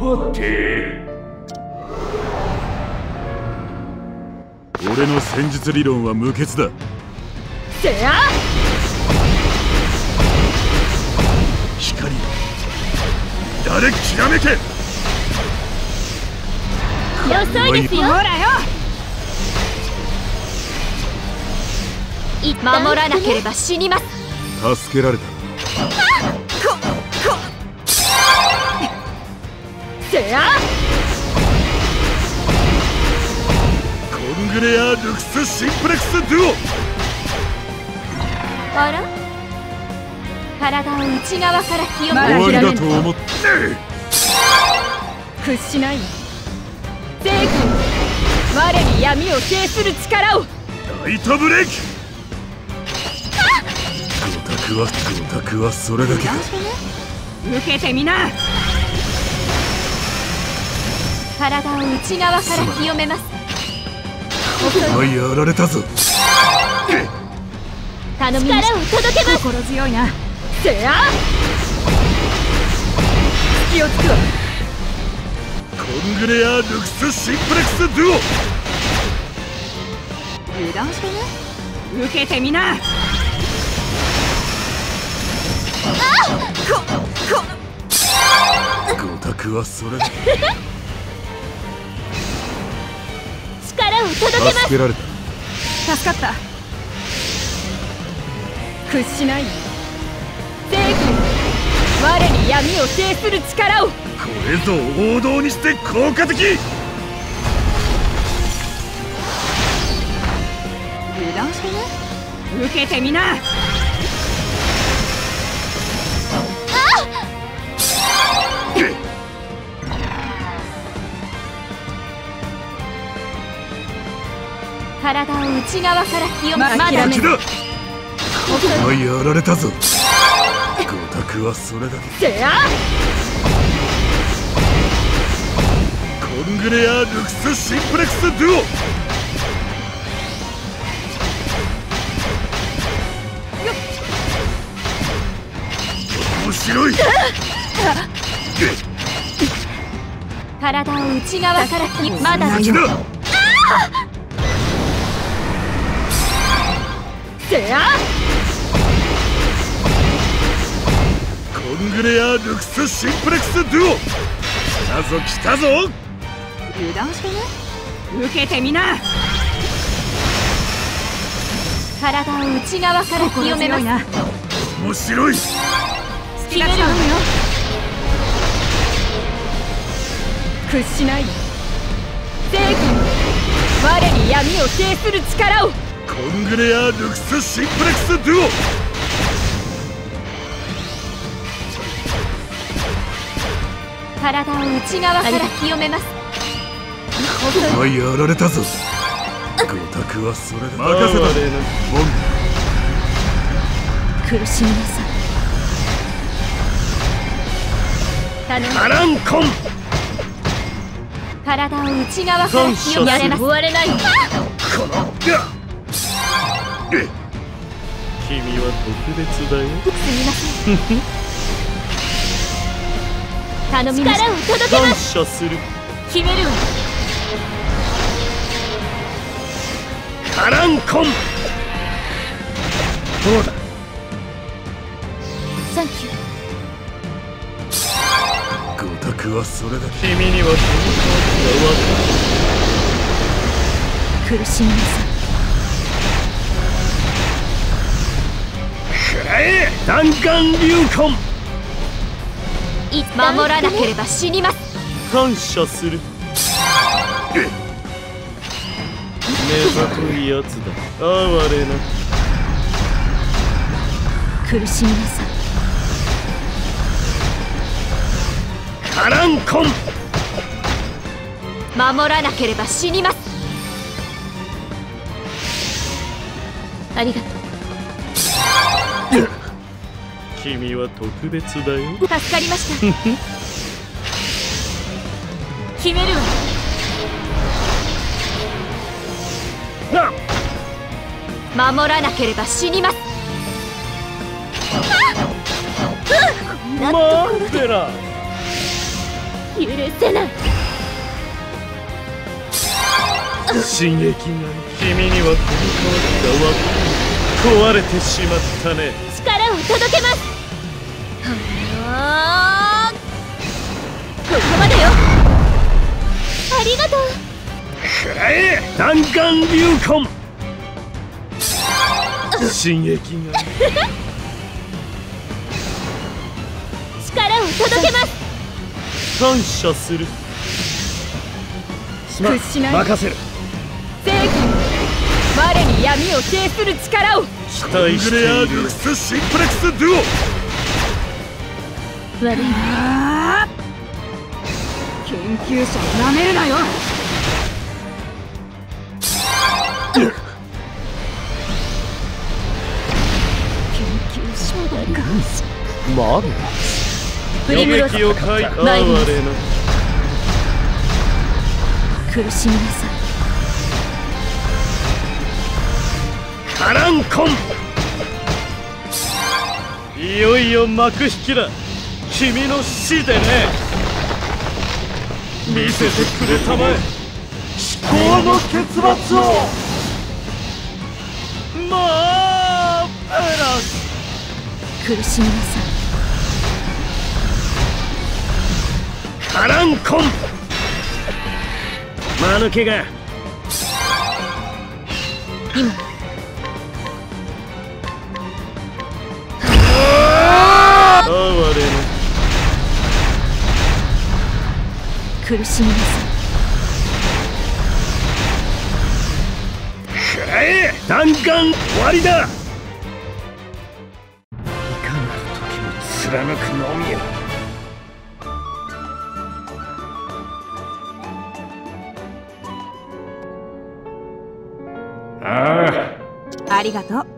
はて。俺の戦術理論は無欠だ。せや。光。誰きらめけ。遅いですよ。ほらよ守らなければ死にます。助けられた。せやコングレア・ルクス・シンプレックス・デュオあら体を内側から清め終わりだと思って屈しない正義我に闇を制する力をライトブレイクゴタクタクはそれだけか。受けてみな。体を内側から清めます。お前やられたぞ。頼み力を届けます。心強いな。せや。気をつくわ。コングレア・ルクス・シンプレックス・デュオ油断してね。受けてみなゴタクはそれだ 力を届けます。助けられた。助かった。屈しない正義我に闇を制する力を。これぞ王道にして効果的。油断してね。受けてみな体を内側から清めまだ諦めだお前やられたぞ。ゴタクはそれだけ。せや。コングレア・ルクス・シンプレックス・デュオ。面白い。体を内側から清めまだだせやコングレア・ルクス・シンプレックス・デュオ。来たぞ来たぞ。油断してね。受けてみな。体を内側から清めます。面白い。決めるわよ屈しない。正義我に闇を制する力を。コングレア・ルクス・シンプレックス・デュオ。体を内側から清めます。お前やられたぞ。ゴタクはそれだ。任せたボン苦しみなさいアランコン。体を内側から清められます終われない別だよ。すみません。頼みま力を届け感ます謝する。決めるわ。アランコン。どうだ。サンキューゴタクはそれだけ。君にはこの苦しみなさい弾丸流魂。い守らなければ死にます。感謝する。目ざといやつだ。哀れな。苦しみなさ。いアランコン。守らなければ死にます。ありがとう君は特別だよ。助かりました。決めるわ。な。守らなければ死にます。マンペラ許せない。刺激が君にはこの川が壊れてしまったね力を届けます。はあ。ここまでよ。ありがとう。くらえ弾丸流魂。刺激が力を届けます。感謝する。すまん。屈しない。任せる。正義我に闇を制する力を。期待してグレアクスシンプレックスデュオ悪いな。研究者をなめるなよ。研究者だかマルプリムロス撃を買い哀れ参りますな。苦しみなさいカランコン。いよいよ幕引きだ。君の死でね。見せてくれたまえ。この結末を。マーペラス。苦しみなさ。いカランコン。間抜けが。今哀れ苦しみなさくらえ弾丸終わりだいかなる時も貫くのみよあ。ありがとう